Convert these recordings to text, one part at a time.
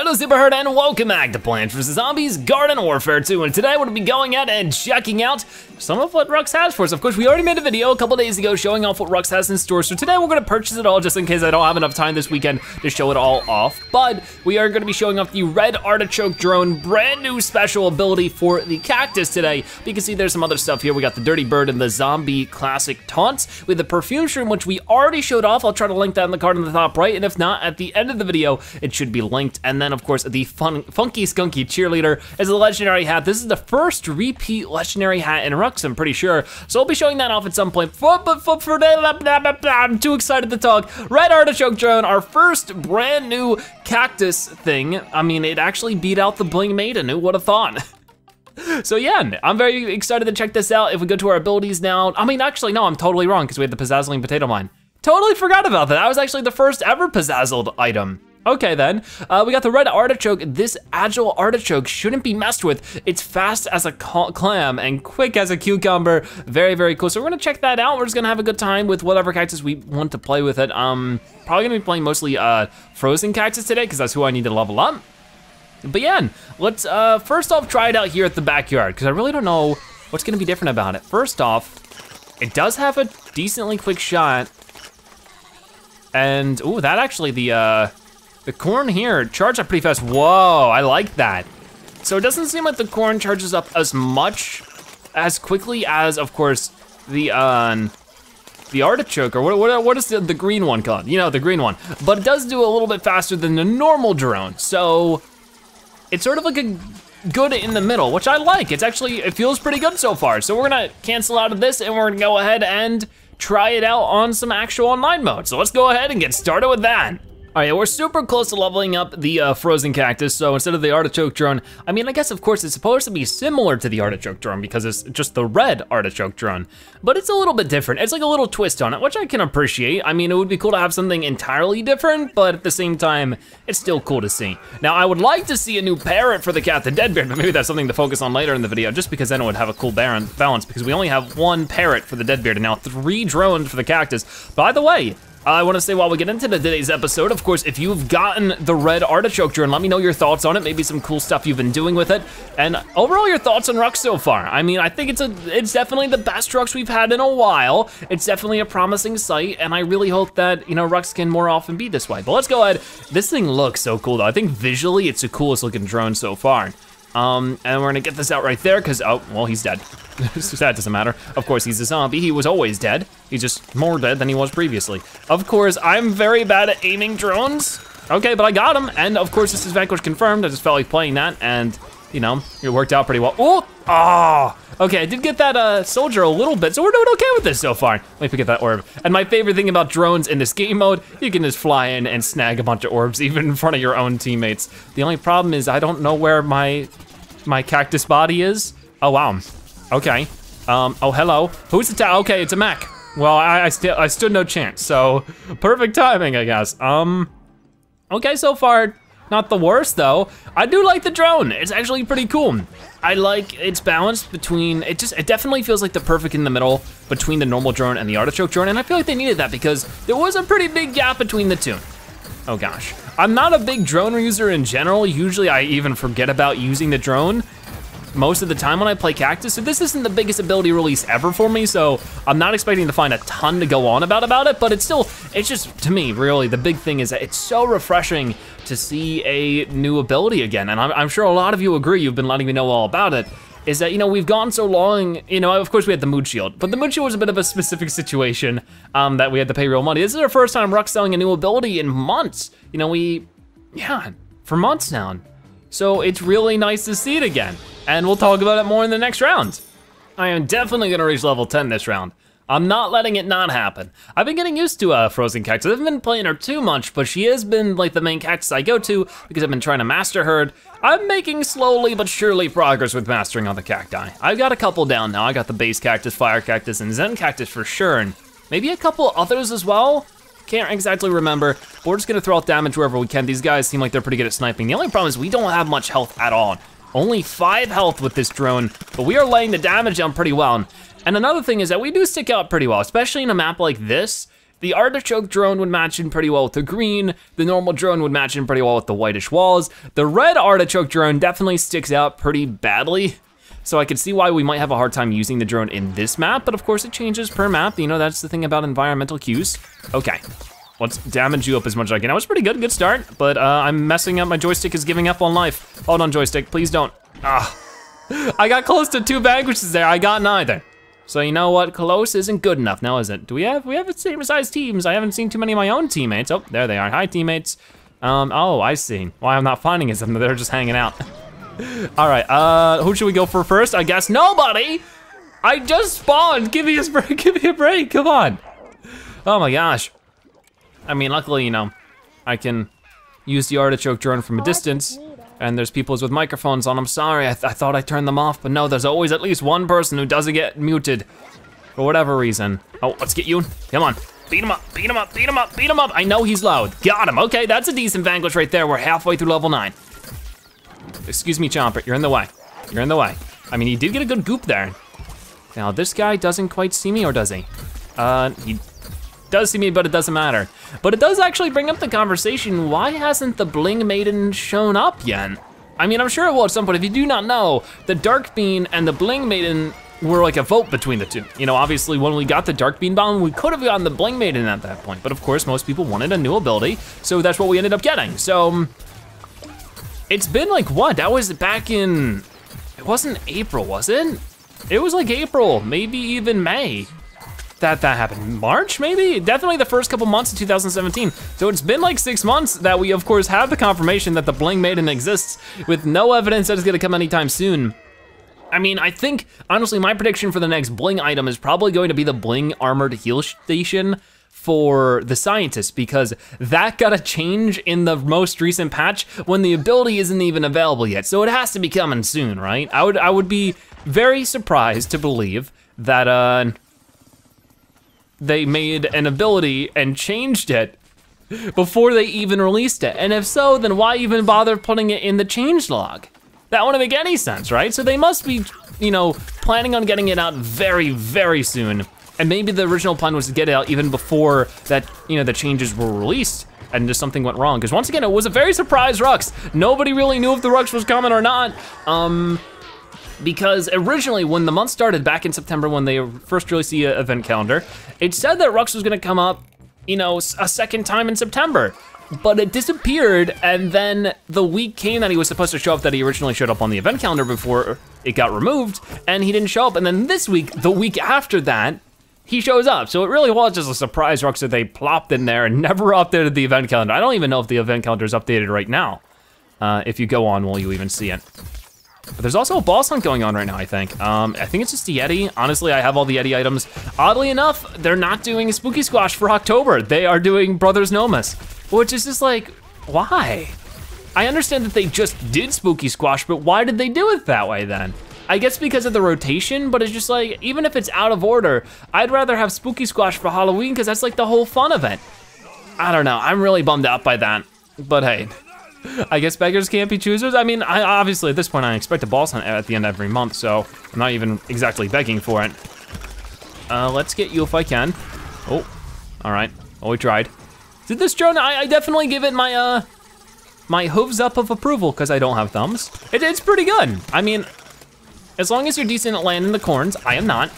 Hello Superherd and welcome back to Plants vs Zombies Garden Warfare 2 and today we're gonna be going out and checking out some of what Rux has for us. Of course, we already made a video a couple days ago showing off what Rux has in store, so today we're gonna purchase it all just in case I don't have enough time this weekend to show it all off. But we are gonna be showing off the Red Artichoke Drone, brand new special ability for the Cactus today. But you can see there's some other stuff here. We got the Dirty Bird and the Zombie Classic Taunts with the Perfume Shroom, which we already showed off. I'll try to link that in the card in the top right, and if not, at the end of the video, it should be linked. And then, of course, the fun, Funky Skunky Cheerleader is a legendary hat. This is the first repeat legendary hat in Rux, I'm pretty sure. So I'll be showing that off at some point. I'm too excited to talk. Red Artichoke Drone, our first brand new cactus thing. I mean, it actually beat out the Bling Maiden, who would have thought? So yeah, I'm very excited to check this out. If we go to our abilities now, I mean, actually, no, I'm totally wrong because we had the Pizzazzling Potato Mine. Totally forgot about that. That was actually the first ever Pizzazzled item. Okay then, uh, we got the red artichoke. This agile artichoke shouldn't be messed with. It's fast as a clam and quick as a cucumber. Very, very cool. So we're gonna check that out. We're just gonna have a good time with whatever cactus we want to play with it. Um, Probably gonna be playing mostly uh, frozen cactus today because that's who I need to level up. But yeah, let's uh, first off try it out here at the backyard because I really don't know what's gonna be different about it. First off, it does have a decently quick shot. And, ooh, that actually, the, uh, the corn here charged up pretty fast. Whoa, I like that. So it doesn't seem like the corn charges up as much, as quickly as, of course, the, uh, the artichoke, or what, what, what is the, the green one called? You know, the green one. But it does do a little bit faster than the normal drone. So it's sort of like a good in the middle, which I like. It's actually, it feels pretty good so far. So we're gonna cancel out of this and we're gonna go ahead and try it out on some actual online mode. So let's go ahead and get started with that. All right, we're super close to leveling up the uh, frozen cactus, so instead of the artichoke drone, I mean, I guess of course it's supposed to be similar to the artichoke drone because it's just the red artichoke drone, but it's a little bit different. It's like a little twist on it, which I can appreciate. I mean, it would be cool to have something entirely different, but at the same time, it's still cool to see. Now, I would like to see a new parrot for the cat, the Deadbeard, but maybe that's something to focus on later in the video, just because then it would have a cool balance, because we only have one parrot for the Deadbeard and now three drones for the cactus. By the way, I wanna say while we get into today's episode, of course, if you've gotten the red artichoke drone, let me know your thoughts on it, maybe some cool stuff you've been doing with it, and overall your thoughts on Rux so far. I mean, I think it's a, it's definitely the best Rux we've had in a while. It's definitely a promising sight, and I really hope that, you know, Rux can more often be this way. But let's go ahead. This thing looks so cool though. I think visually it's the coolest looking drone so far. Um, and we're gonna get this out right there, cause, oh, well, he's dead. that doesn't matter. Of course, he's a zombie. He was always dead. He's just more dead than he was previously. Of course, I'm very bad at aiming drones. Okay, but I got him. And of course, this is Vanquish confirmed. I just felt like playing that and, you know, it worked out pretty well. Oh, oh. Okay, I did get that uh, soldier a little bit, so we're doing okay with this so far. Let me pick up that orb. And my favorite thing about drones in this game mode, you can just fly in and snag a bunch of orbs, even in front of your own teammates. The only problem is I don't know where my my cactus body is. Oh, wow. Okay. Um, oh, hello. Who's the okay, it's a mech. Well, I, I, st I stood no chance, so perfect timing, I guess. Um, okay, so far, not the worst though. I do like the drone, it's actually pretty cool. I like its balance between, it just, it definitely feels like the perfect in the middle between the normal drone and the artichoke drone, and I feel like they needed that because there was a pretty big gap between the two. Oh gosh. I'm not a big drone user in general. Usually I even forget about using the drone, most of the time when I play Cactus, so this isn't the biggest ability release ever for me, so I'm not expecting to find a ton to go on about about it, but it's still, it's just, to me, really, the big thing is that it's so refreshing to see a new ability again, and I'm, I'm sure a lot of you agree, you've been letting me know all about it, is that, you know, we've gone so long, you know, of course we had the mood shield, but the mood shield was a bit of a specific situation um, that we had to pay real money. This is our first time Rux selling a new ability in months. You know, we, yeah, for months now. So it's really nice to see it again and we'll talk about it more in the next round. I am definitely gonna reach level 10 this round. I'm not letting it not happen. I've been getting used to uh, Frozen Cactus. I haven't been playing her too much, but she has been like the main cactus I go to because I've been trying to master her. I'm making slowly but surely progress with mastering all the cacti. I've got a couple down now. I got the base cactus, fire cactus, and zen cactus for sure, and maybe a couple others as well. Can't exactly remember, but we're just gonna throw out damage wherever we can. These guys seem like they're pretty good at sniping. The only problem is we don't have much health at all. Only five health with this drone, but we are laying the damage down pretty well. And another thing is that we do stick out pretty well, especially in a map like this. the artichoke drone would match in pretty well with the green. The normal drone would match in pretty well with the whitish walls. The red artichoke drone definitely sticks out pretty badly. So I could see why we might have a hard time using the drone in this map, but of course it changes per map. You know, that's the thing about environmental cues. Okay, let's damage you up as much as I can. That was pretty good, good start, but uh, I'm messing up. My joystick is giving up on life. Hold on, joystick, please don't. Ah, I got close to two vanquishes there. I got neither. So you know what, close isn't good enough now, is it? Do we have, we have the same size teams. I haven't seen too many of my own teammates. Oh, there they are, hi teammates. Um, oh, I see. Why I'm not finding is them, they're just hanging out. All right, uh, who should we go for first? I guess nobody. I just spawned, give me a break, give me a break, come on. Oh my gosh. I mean, luckily, you know, I can use the artichoke drone from a distance and there's people with microphones on. I'm sorry, I, th I, thought I turned them off, but no, there's always at least one person who doesn't get muted for whatever reason. Oh, let's get you. Come on, beat him up, beat him up, beat him up, beat him up. I know he's loud. Got him. Okay, that's a decent vanquish right there. We're halfway through level nine. Excuse me, Chomper, you're in the way. You're in the way. I mean, he did get a good goop there. Now, this guy doesn't quite see me, or does he? Uh, he does see me, but it doesn't matter. But it does actually bring up the conversation, why hasn't the Bling Maiden shown up yet? I mean, I'm sure it will at some point. If you do not know, the Dark Bean and the Bling Maiden were like a vote between the two. You know, obviously when we got the Dark Bean Bomb, we could have gotten the Bling Maiden at that point. But of course, most people wanted a new ability, so that's what we ended up getting. So, it's been like what? That was back in, it wasn't April, was it? It was like April, maybe even May that that happened. March, maybe? Definitely the first couple months of 2017. So it's been like six months that we, of course, have the confirmation that the Bling Maiden exists with no evidence that it's gonna come anytime soon. I mean, I think, honestly, my prediction for the next Bling item is probably going to be the Bling Armored Heal Station for the scientists because that got a change in the most recent patch when the ability isn't even available yet. So it has to be coming soon, right? I would I would be very surprised to believe that uh they made an ability and changed it before they even released it. And if so, then why even bother putting it in the change log? That wouldn't make any sense, right? So they must be, you know, planning on getting it out very, very soon. And maybe the original plan was to get it out even before that, you know, the changes were released and just something went wrong. Because once again, it was a very surprise Rux. Nobody really knew if the Rux was coming or not. Um, because originally when the month started back in September when they first released the uh, event calendar, it said that Rux was gonna come up, you know, a second time in September. But it disappeared, and then the week came that he was supposed to show up that he originally showed up on the event calendar before it got removed, and he didn't show up. And then this week, the week after that, he shows up. So it really was just a surprise Rux that they plopped in there and never updated the event calendar. I don't even know if the event calendar is updated right now. Uh, if you go on, will you even see it? But there's also a boss hunt going on right now, I think. Um, I think it's just the Yeti. Honestly, I have all the Yeti items. Oddly enough, they're not doing Spooky Squash for October. They are doing Brothers Nomus, which is just like, why? I understand that they just did Spooky Squash, but why did they do it that way then? I guess because of the rotation, but it's just like, even if it's out of order, I'd rather have Spooky Squash for Halloween because that's like the whole fun of it. I don't know, I'm really bummed out by that. But hey, I guess beggars can't be choosers. I mean, I, obviously at this point I expect a boss hunt at the end of every month, so I'm not even exactly begging for it. Uh, let's get you if I can. Oh, all right. Oh, we tried. Did this drone? I, I definitely give it my uh, my hooves up of approval because I don't have thumbs. It, it's pretty good. I mean, as long as you're decent at landing the corns, I am not.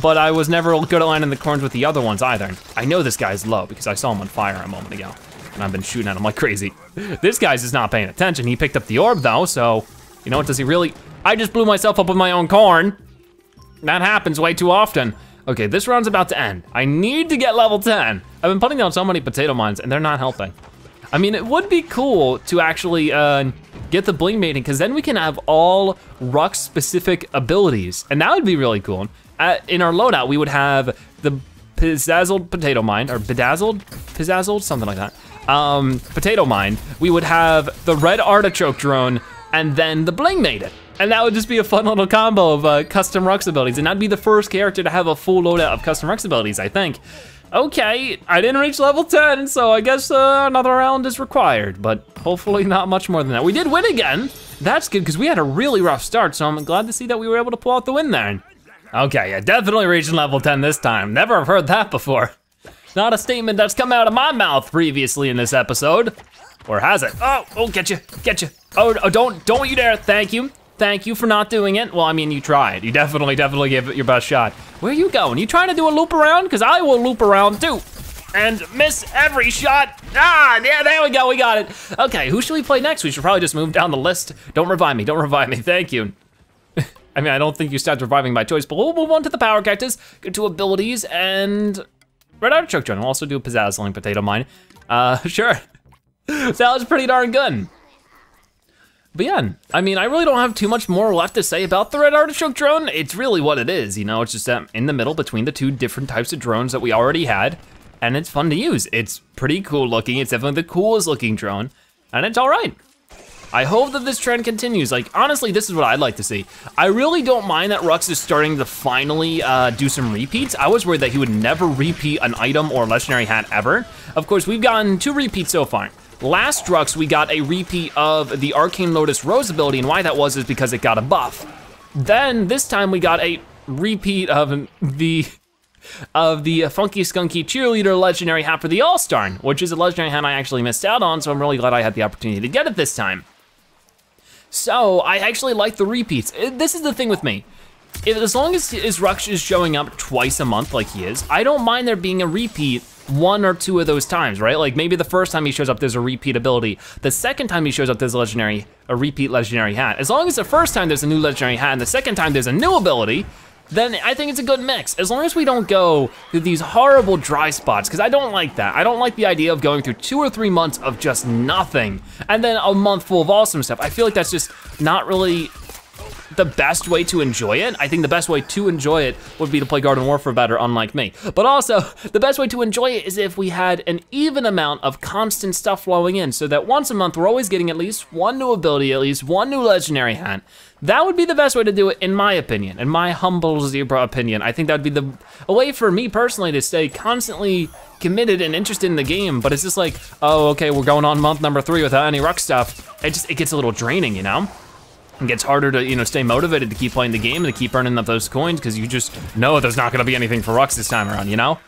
But I was never good at landing the corns with the other ones either. I know this guy's low because I saw him on fire a moment ago and I've been shooting at him like crazy. This guy's just not paying attention. He picked up the orb though, so you know what, does he really? I just blew myself up with my own corn. That happens way too often. Okay, this round's about to end. I need to get level 10. I've been putting down so many potato mines and they're not helping. I mean, it would be cool to actually uh, get the bling maiden because then we can have all Rux specific abilities and that would be really cool. At, in our loadout, we would have the pizzazzled potato mine or bedazzled, pizzazzled, something like that um, potato mine, we would have the red artichoke drone and then the bling maiden. And that would just be a fun little combo of uh, custom Rux abilities. And I'd be the first character to have a full loadout of custom Rux abilities, I think. Okay, I didn't reach level 10, so I guess uh, another round is required, but hopefully not much more than that. We did win again. That's good, because we had a really rough start, so I'm glad to see that we were able to pull out the win there. Okay, yeah, definitely reaching level 10 this time. Never have heard that before. Not a statement that's come out of my mouth previously in this episode. Or has it? Oh, oh, get you, get you. Oh, oh, don't, don't you dare, thank you. Thank you for not doing it. Well, I mean, you tried. You definitely, definitely gave it your best shot. Where are you going? You trying to do a loop around? Cause I will loop around too. And miss every shot. Ah, yeah, there we go, we got it. Okay, who should we play next? We should probably just move down the list. Don't revive me, don't revive me, thank you. I mean, I don't think you start reviving by choice, but we'll move on to the power cactus, go to abilities, and Red Artichoke Drone. We'll also do a Pizzazzling Potato Mine. Uh, sure. Sounds pretty darn good. But yeah, I mean, I really don't have too much more left to say about the Red Artichoke drone. It's really what it is, you know, it's just um, in the middle between the two different types of drones that we already had, and it's fun to use. It's pretty cool looking, it's definitely the coolest looking drone, and it's all right. I hope that this trend continues. Like, honestly, this is what I'd like to see. I really don't mind that Rux is starting to finally uh, do some repeats. I was worried that he would never repeat an item or legendary hat ever. Of course, we've gotten two repeats so far. Last Rux, we got a repeat of the Arcane Lotus Rose ability, and why that was is because it got a buff. Then, this time we got a repeat of the of the Funky Skunky Cheerleader Legendary hat for the All-Star, which is a legendary hat I actually missed out on, so I'm really glad I had the opportunity to get it this time. So, I actually like the repeats. Uh, this is the thing with me. If, as long as his Rux is showing up twice a month like he is, I don't mind there being a repeat one or two of those times, right? Like maybe the first time he shows up, there's a repeat ability. The second time he shows up, there's a legendary, a repeat legendary hat. As long as the first time there's a new legendary hat and the second time there's a new ability, then I think it's a good mix. As long as we don't go through these horrible dry spots, because I don't like that. I don't like the idea of going through two or three months of just nothing, and then a month full of awesome stuff. I feel like that's just not really the best way to enjoy it. I think the best way to enjoy it would be to play Garden Warfare better, unlike me. But also, the best way to enjoy it is if we had an even amount of constant stuff flowing in, so that once a month we're always getting at least one new ability, at least one new legendary hat. That would be the best way to do it, in my opinion, in my humble zebra opinion. I think that would be the a way for me personally to stay constantly committed and interested in the game. But it's just like, oh, okay, we're going on month number three without any Rux stuff. It just it gets a little draining, you know it gets harder to, you know, stay motivated to keep playing the game and to keep earning up those coins because you just know there's not gonna be anything for Rux this time around, you know? All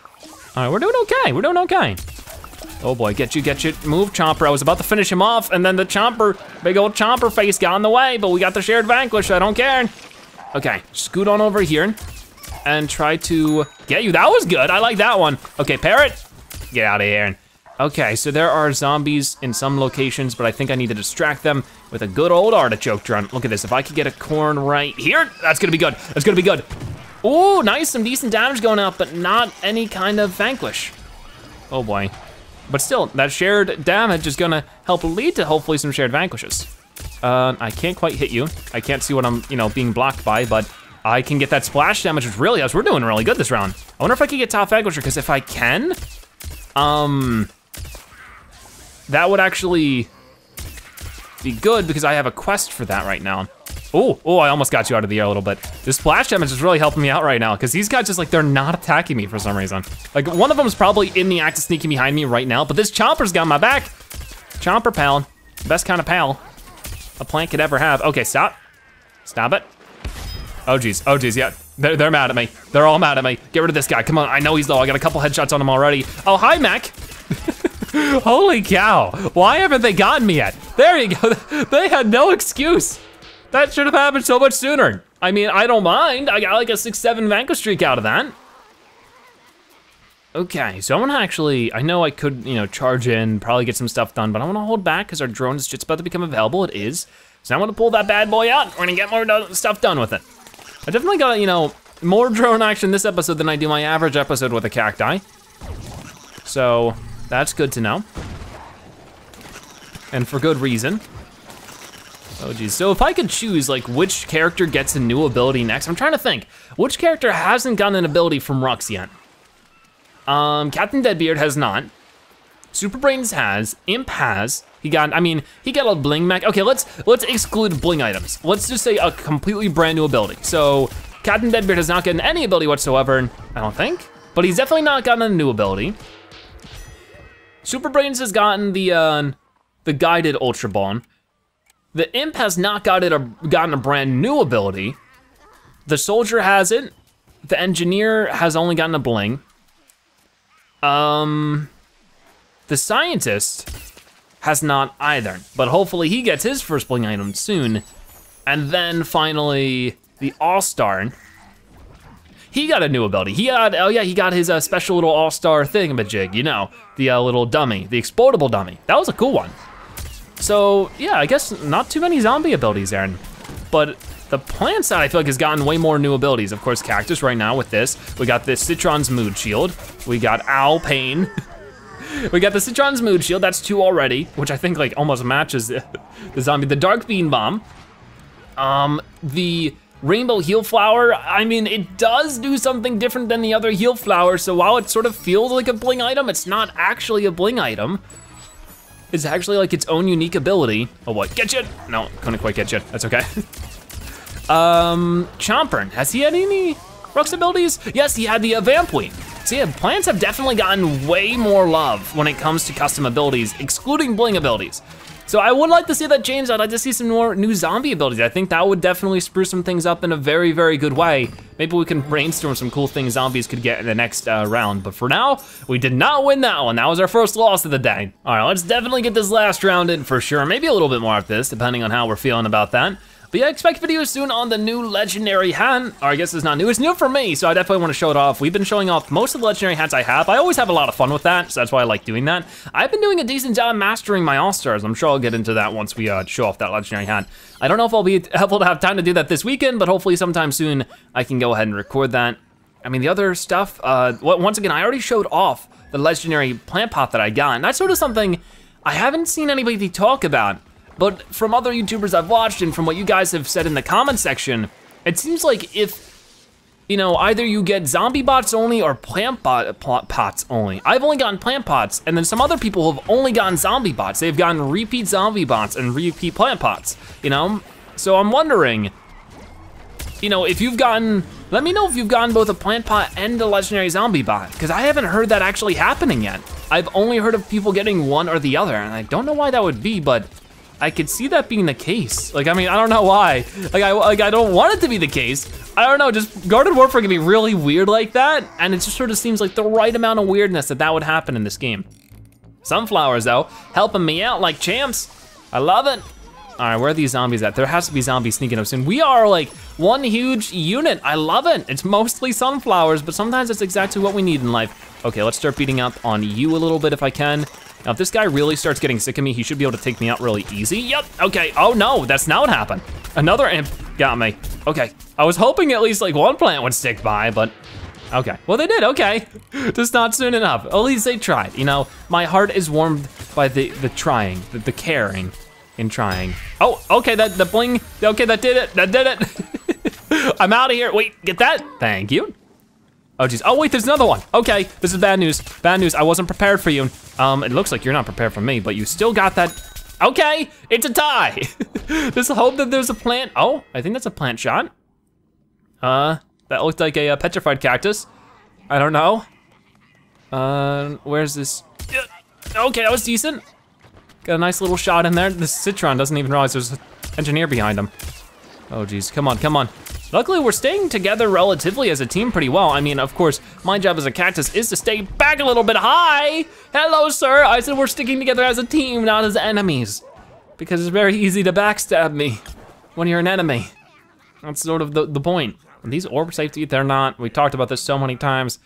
right, we're doing okay, we're doing okay. Oh boy, get you, get you, move Chomper. I was about to finish him off and then the Chomper, big old Chomper face got in the way, but we got the shared vanquish, I don't care. Okay, scoot on over here and try to get you. That was good, I like that one. Okay, Parrot, get out of here. Okay, so there are zombies in some locations, but I think I need to distract them with a good old artichoke drone. Look at this, if I could get a corn right here, that's gonna be good, that's gonna be good. Oh, nice, some decent damage going out, but not any kind of vanquish. Oh boy. But still, that shared damage is gonna help lead to hopefully some shared vanquishes. Uh, I can't quite hit you. I can't see what I'm, you know, being blocked by, but I can get that splash damage, which really, us. we're doing really good this round. I wonder if I can get top vanquisher, because if I can, um, that would actually be good because I have a quest for that right now. Oh, oh, I almost got you out of the air a little bit. This splash damage is really helping me out right now because these guys just like, they're not attacking me for some reason. Like one of them is probably in the act of sneaking behind me right now, but this Chomper's got my back. Chomper pal, best kind of pal a plant could ever have. Okay, stop, stop it. Oh geez, oh geez, yeah, they're, they're mad at me. They're all mad at me. Get rid of this guy, come on, I know he's low, I got a couple headshots on him already. Oh, hi, Mac. Holy cow, why haven't they gotten me yet? There you go, they had no excuse. That should have happened so much sooner. I mean, I don't mind. I got like a six, seven Vanquish streak out of that. Okay, so I wanna actually, I know I could, you know, charge in, probably get some stuff done, but I wanna hold back because our drone is just about to become available, it is. So I wanna pull that bad boy out, we're gonna get more stuff done with it. I definitely got, you know, more drone action this episode than I do my average episode with a cacti. So that's good to know. And for good reason. Oh geez, so if I could choose like which character gets a new ability next, I'm trying to think. Which character hasn't gotten an ability from Rux yet? Um, Captain Deadbeard has not. Super Brainz has, Imp has. He got, I mean, he got a bling mech. Okay, let's let's exclude bling items. Let's just say a completely brand new ability. So Captain Deadbeard has not gotten any ability whatsoever, I don't think. But he's definitely not gotten a new ability. Super Brainz has gotten the uh, the guided Ultra Ball. The Imp has not got a, gotten a brand new ability. The Soldier has it. The Engineer has only gotten a Bling. Um, the scientist has not either, but hopefully he gets his first bling item soon. And then finally, the All-Star. He got a new ability. He got, oh yeah, he got his uh, special little All-Star thingamajig, you know, the uh, little dummy, the explodable dummy. That was a cool one. So yeah, I guess not too many zombie abilities, Aaron. But the plant side, I feel like, has gotten way more new abilities. Of course, Cactus right now with this. We got the Citron's Mood Shield. We got Owl Pain. we got the Citron's Mood Shield, that's two already, which I think like almost matches the zombie. The Dark Bean Bomb. Um, the Rainbow Heal Flower, I mean, it does do something different than the other Heal Flowers, so while it sort of feels like a bling item, it's not actually a bling item. It's actually like its own unique ability. Oh, what, get you? No, couldn't quite get you, that's okay. Um, Chomper, has he had any Rux abilities? Yes, he had the uh, Vamp Wing. So yeah, plants have definitely gotten way more love when it comes to custom abilities, excluding bling abilities. So I would like to see that change. I'd like to see some more new zombie abilities. I think that would definitely spruce some things up in a very, very good way. Maybe we can brainstorm some cool things zombies could get in the next uh, round. But for now, we did not win that one. That was our first loss of the day. All right, let's definitely get this last round in for sure. Maybe a little bit more of this, depending on how we're feeling about that. But yeah, expect videos soon on the new legendary hat. Or I guess it's not new, it's new for me, so I definitely wanna show it off. We've been showing off most of the legendary hats I have. I always have a lot of fun with that, so that's why I like doing that. I've been doing a decent job mastering my All-Stars. I'm sure I'll get into that once we uh, show off that legendary hat. I don't know if I'll be able to have time to do that this weekend, but hopefully sometime soon I can go ahead and record that. I mean, the other stuff, uh, once again, I already showed off the legendary plant pot that I got, and that's sort of something I haven't seen anybody talk about. But from other YouTubers I've watched and from what you guys have said in the comment section, it seems like if, you know, either you get zombie bots only or plant bot, pots only. I've only gotten plant pots, and then some other people have only gotten zombie bots. They've gotten repeat zombie bots and repeat plant pots, you know? So I'm wondering, you know, if you've gotten, let me know if you've gotten both a plant pot and a legendary zombie bot, because I haven't heard that actually happening yet. I've only heard of people getting one or the other, and I don't know why that would be, but I could see that being the case. Like, I mean, I don't know why. Like, I like I don't want it to be the case. I don't know, just Garden Warfare can be really weird like that, and it just sort of seems like the right amount of weirdness that that would happen in this game. Sunflowers, though, helping me out like champs. I love it. All right, where are these zombies at? There has to be zombies sneaking up soon. We are like one huge unit. I love it. It's mostly sunflowers, but sometimes that's exactly what we need in life. Okay, let's start beating up on you a little bit if I can. Now, if this guy really starts getting sick of me, he should be able to take me out really easy. Yep, okay, oh no, that's not what happened. Another imp got me. Okay, I was hoping at least like one plant would stick by, but okay. Well, they did, okay. Just not soon enough. At least they tried, you know? My heart is warmed by the, the trying, the, the caring in trying. Oh, okay, that the bling, okay, that did it, that did it. I'm out of here, wait, get that? Thank you. Oh geez, oh wait, there's another one. Okay, this is bad news, bad news. I wasn't prepared for you. Um, it looks like you're not prepared for me, but you still got that. Okay, it's a tie. Just hope that there's a plant. Oh, I think that's a plant shot. Uh, that looked like a, a petrified cactus. I don't know. Uh, where's this? Okay, that was decent. Got a nice little shot in there. The Citron doesn't even realize there's an engineer behind him. Oh geez, come on, come on. Luckily, we're staying together relatively as a team pretty well. I mean, of course, my job as a cactus is to stay back a little bit. Hi, hello, sir. I said we're sticking together as a team, not as enemies. Because it's very easy to backstab me when you're an enemy. That's sort of the, the point. And these orb safety, they're not. We talked about this so many times.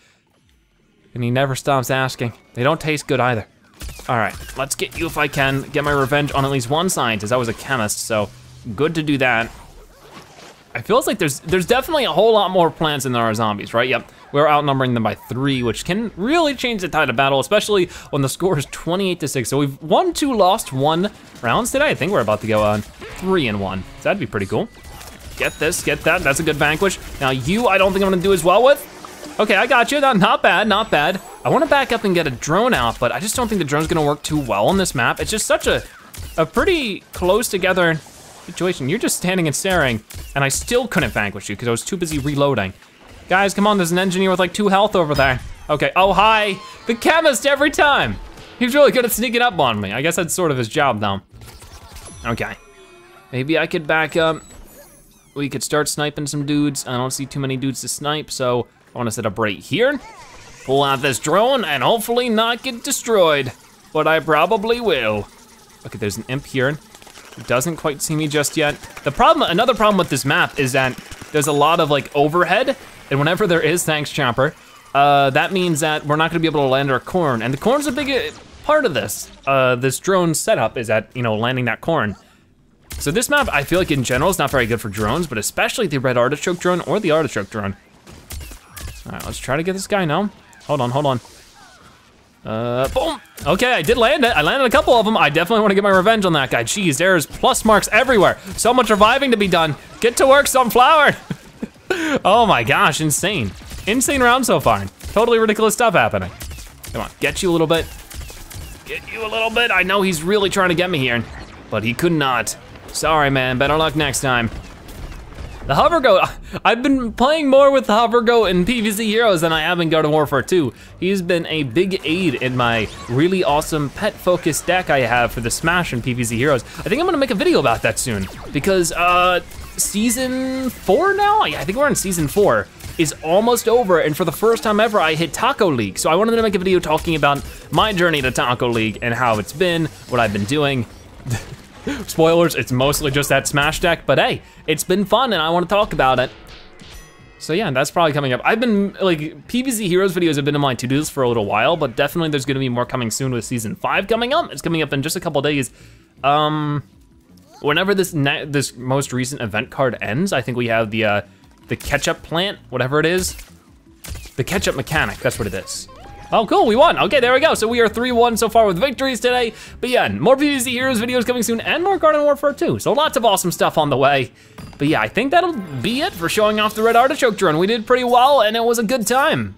And he never stops asking. They don't taste good either. All right, let's get you if I can. Get my revenge on at least one scientist. I was a chemist, so good to do that. I feels like there's there's definitely a whole lot more plants than there are zombies, right? Yep, we're outnumbering them by three, which can really change the tide of battle, especially when the score is 28 to six. So we've won two, lost one rounds today. I think we're about to go on three and one. So that'd be pretty cool. Get this, get that, that's a good vanquish. Now you, I don't think I'm gonna do as well with. Okay, I got you, not, bad, not bad. I wanna back up and get a drone out, but I just don't think the drone's gonna work too well on this map. It's just such a, a pretty close together situation. You're just standing and staring, and I still couldn't vanquish you because I was too busy reloading. Guys, come on, there's an engineer with like two health over there. Okay, oh hi, the chemist every time. He's really good at sneaking up on me. I guess that's sort of his job though. Okay, maybe I could back up. We could start sniping some dudes. I don't see too many dudes to snipe, so I wanna set up right here. pull out this drone and hopefully not get destroyed, but I probably will. Okay, there's an imp here. He doesn't quite see me just yet. The problem, another problem with this map is that there's a lot of like overhead, and whenever there is, thanks Chomper, uh, that means that we're not gonna be able to land our corn, and the corn's a big uh, part of this. Uh, this drone setup is at, you know, landing that corn. So this map, I feel like in general, is not very good for drones, but especially the red artichoke drone or the artichoke drone. All right, let's try to get this guy now. Hold on, hold on. Uh, boom. Okay, I did land it. I landed a couple of them. I definitely want to get my revenge on that guy. Jeez, there's plus marks everywhere. So much reviving to be done. Get to work, Sunflower. oh my gosh, insane. Insane round so far. Totally ridiculous stuff happening. Come on, get you a little bit. Get you a little bit. I know he's really trying to get me here, but he could not. Sorry, man, better luck next time. The Hover Goat, I've been playing more with the Hover Goat in PvZ Heroes than I have in Garden Warfare 2. He's been a big aid in my really awesome pet focused deck I have for the Smash and PvZ Heroes. I think I'm gonna make a video about that soon because uh, season four now? I think we're in season four is almost over, and for the first time ever, I hit Taco League. So I wanted to make a video talking about my journey to Taco League and how it's been, what I've been doing. Spoilers, it's mostly just that Smash deck, but hey, it's been fun and I wanna talk about it. So yeah, that's probably coming up. I've been, like, PvZ Heroes videos have been in my to-dos for a little while, but definitely there's gonna be more coming soon with season five coming up. It's coming up in just a couple days. Um, whenever this this most recent event card ends, I think we have the uh, the ketchup plant, whatever it is. The ketchup mechanic, that's what it is. Oh, cool, we won. Okay, there we go. So we are 3-1 so far with victories today. But yeah, more PvZ Heroes videos coming soon and more Garden Warfare 2. So lots of awesome stuff on the way. But yeah, I think that'll be it for showing off the Red Artichoke drone. We did pretty well and it was a good time.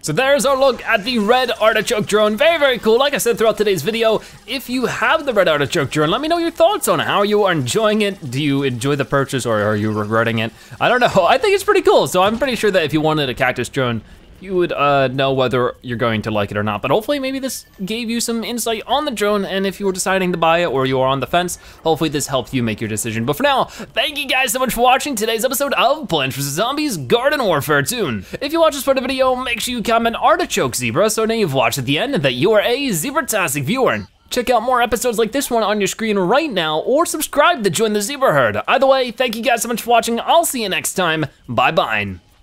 So there's our look at the red artichoke drone. Very, very cool. Like I said throughout today's video, if you have the red artichoke drone, let me know your thoughts on it. How are you enjoying it. Do you enjoy the purchase or are you regretting it? I don't know. I think it's pretty cool. So I'm pretty sure that if you wanted a cactus drone, you would uh, know whether you're going to like it or not. But hopefully maybe this gave you some insight on the drone and if you were deciding to buy it or you are on the fence, hopefully this helped you make your decision. But for now, thank you guys so much for watching today's episode of Plants vs. Zombies Garden Warfare Toon. If you watch this part of the video, make sure you comment Artichoke Zebra so now you've watched at the end that you are a Zebra-tastic viewer. Check out more episodes like this one on your screen right now or subscribe to join the Zebra Herd. Either way, thank you guys so much for watching. I'll see you next time. Bye-bye.